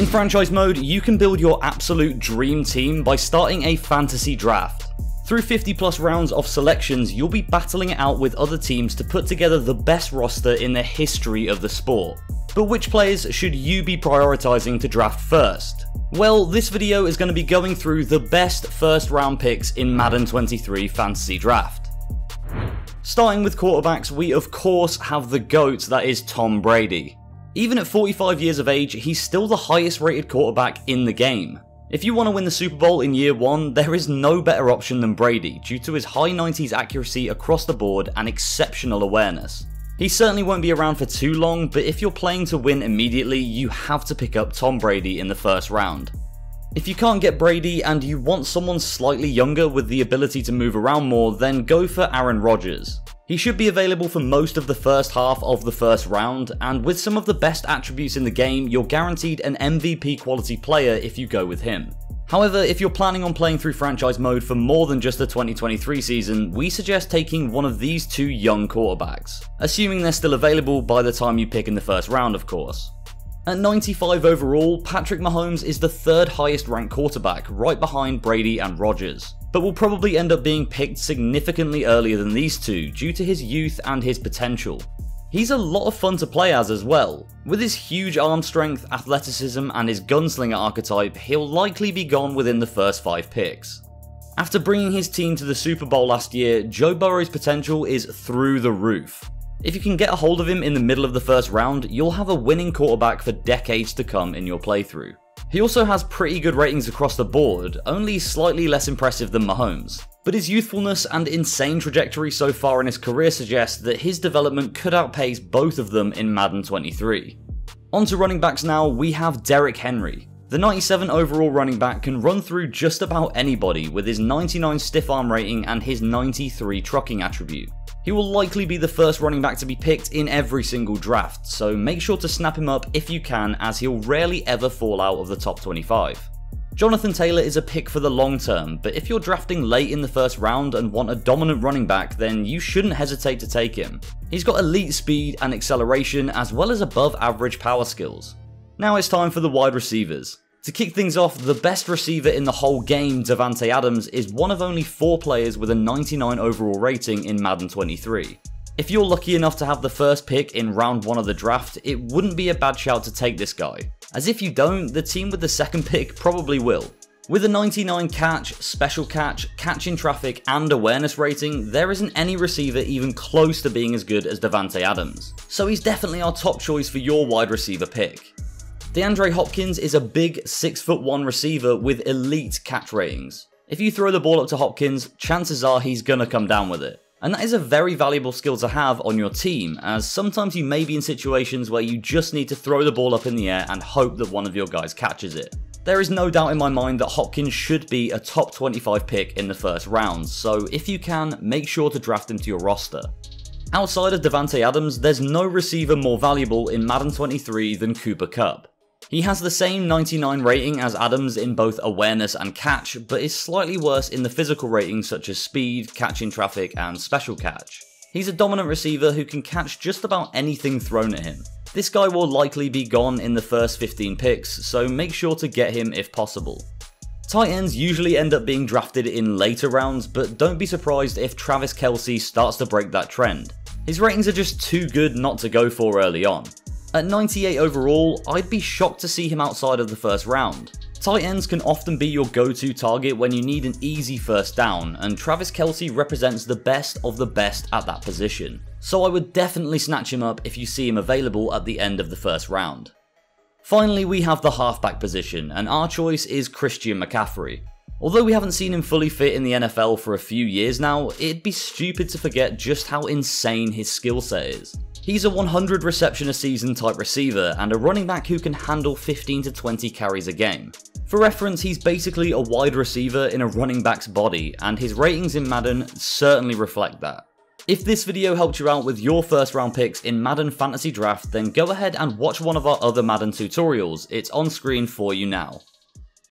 In franchise mode, you can build your absolute dream team by starting a fantasy draft. Through 50 plus rounds of selections, you'll be battling it out with other teams to put together the best roster in the history of the sport. But which players should you be prioritising to draft first? Well, this video is going to be going through the best first round picks in Madden 23 Fantasy Draft. Starting with quarterbacks, we of course have the GOAT that is Tom Brady. Even at 45 years of age, he's still the highest rated quarterback in the game. If you want to win the Super Bowl in year one, there is no better option than Brady due to his high 90s accuracy across the board and exceptional awareness. He certainly won't be around for too long, but if you're playing to win immediately, you have to pick up Tom Brady in the first round. If you can't get Brady and you want someone slightly younger with the ability to move around more, then go for Aaron Rodgers. He should be available for most of the first half of the first round, and with some of the best attributes in the game, you're guaranteed an MVP quality player if you go with him. However, if you're planning on playing through franchise mode for more than just the 2023 season, we suggest taking one of these two young quarterbacks, assuming they're still available by the time you pick in the first round, of course. At 95 overall, Patrick Mahomes is the third highest ranked quarterback, right behind Brady and Rodgers but will probably end up being picked significantly earlier than these two due to his youth and his potential. He's a lot of fun to play as as well. With his huge arm strength, athleticism, and his gunslinger archetype, he'll likely be gone within the first 5 picks. After bringing his team to the Super Bowl last year, Joe Burrow's potential is through the roof. If you can get a hold of him in the middle of the first round, you'll have a winning quarterback for decades to come in your playthrough. He also has pretty good ratings across the board, only slightly less impressive than Mahomes. But his youthfulness and insane trajectory so far in his career suggest that his development could outpace both of them in Madden 23. On to running backs now, we have Derrick Henry. The 97 overall running back can run through just about anybody with his 99 stiff arm rating and his 93 trucking attribute. He will likely be the first running back to be picked in every single draft, so make sure to snap him up if you can as he'll rarely ever fall out of the top 25. Jonathan Taylor is a pick for the long term, but if you're drafting late in the first round and want a dominant running back, then you shouldn't hesitate to take him. He's got elite speed and acceleration as well as above average power skills. Now it's time for the wide receivers. To kick things off, the best receiver in the whole game, Davante Adams, is one of only four players with a 99 overall rating in Madden 23. If you're lucky enough to have the first pick in round 1 of the draft, it wouldn't be a bad shout to take this guy. As if you don't, the team with the second pick probably will. With a 99 catch, special catch, catch in traffic, and awareness rating, there isn't any receiver even close to being as good as Davante Adams. So he's definitely our top choice for your wide receiver pick. DeAndre Hopkins is a big 6'1 receiver with elite catch ratings. If you throw the ball up to Hopkins, chances are he's gonna come down with it. And that is a very valuable skill to have on your team, as sometimes you may be in situations where you just need to throw the ball up in the air and hope that one of your guys catches it. There is no doubt in my mind that Hopkins should be a top 25 pick in the first round, so if you can, make sure to draft him to your roster. Outside of Davante Adams, there's no receiver more valuable in Madden 23 than Cooper Kupp. He has the same 99 rating as Adams in both awareness and catch, but is slightly worse in the physical ratings such as speed, catch in traffic, and special catch. He's a dominant receiver who can catch just about anything thrown at him. This guy will likely be gone in the first 15 picks, so make sure to get him if possible. Tight ends usually end up being drafted in later rounds, but don't be surprised if Travis Kelce starts to break that trend. His ratings are just too good not to go for early on. At 98 overall, I'd be shocked to see him outside of the first round. Tight ends can often be your go-to target when you need an easy first down, and Travis Kelce represents the best of the best at that position. So I would definitely snatch him up if you see him available at the end of the first round. Finally, we have the halfback position, and our choice is Christian McCaffrey. Although we haven't seen him fully fit in the NFL for a few years now, it'd be stupid to forget just how insane his skill set is. He's a 100 reception a season type receiver and a running back who can handle 15 to 20 carries a game. For reference, he's basically a wide receiver in a running back's body, and his ratings in Madden certainly reflect that. If this video helped you out with your first round picks in Madden Fantasy Draft, then go ahead and watch one of our other Madden tutorials, it's on screen for you now.